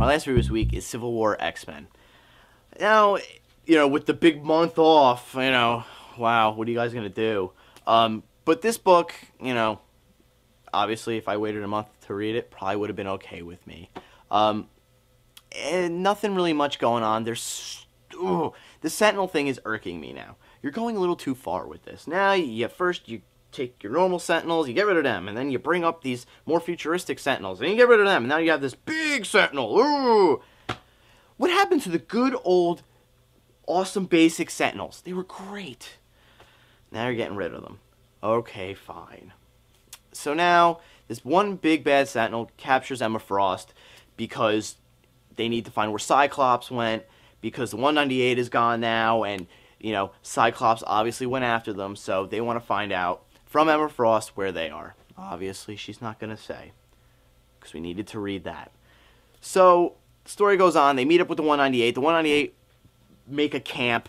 my last read this week is Civil War X Men. Now, you know, with the big month off, you know, wow, what are you guys gonna do? Um, but this book, you know, obviously, if I waited a month to read it, probably would have been okay with me. Um, and nothing really much going on. There's ooh, the Sentinel thing is irking me now. You're going a little too far with this. Now, you first you take your normal Sentinels, you get rid of them, and then you bring up these more futuristic Sentinels, and you get rid of them, and now you have this big Sentinel. Ooh. What happened to the good old, awesome basic Sentinels? They were great. Now you're getting rid of them. Okay, fine. So now, this one big bad Sentinel captures Emma Frost because they need to find where Cyclops went, because the 198 is gone now, and, you know, Cyclops obviously went after them, so they want to find out from Emma Frost where they are. Obviously, she's not going to say, because we needed to read that. So, story goes on. They meet up with the 198. The 198 make a camp,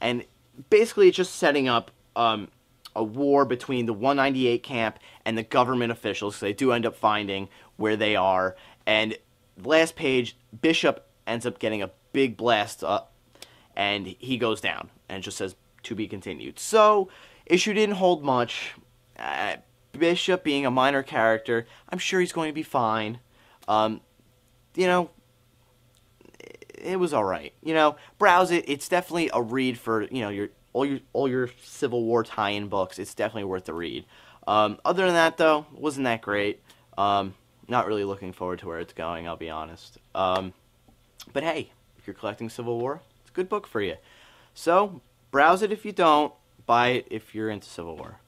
and basically it's just setting up um, a war between the 198 camp and the government officials. So they do end up finding where they are. And last page, Bishop ends up getting a big blast up, and he goes down, and just says to be continued. So issue didn't hold much. Uh, Bishop being a minor character, I'm sure he's going to be fine. Um, you know, it was all right. You know, browse it. It's definitely a read for you know your all your all your Civil War tie-in books. It's definitely worth the read. Um, other than that, though, wasn't that great. Um, not really looking forward to where it's going. I'll be honest. Um, but hey, if you're collecting Civil War, it's a good book for you. So browse it if you don't. Buy it if you're into Civil War.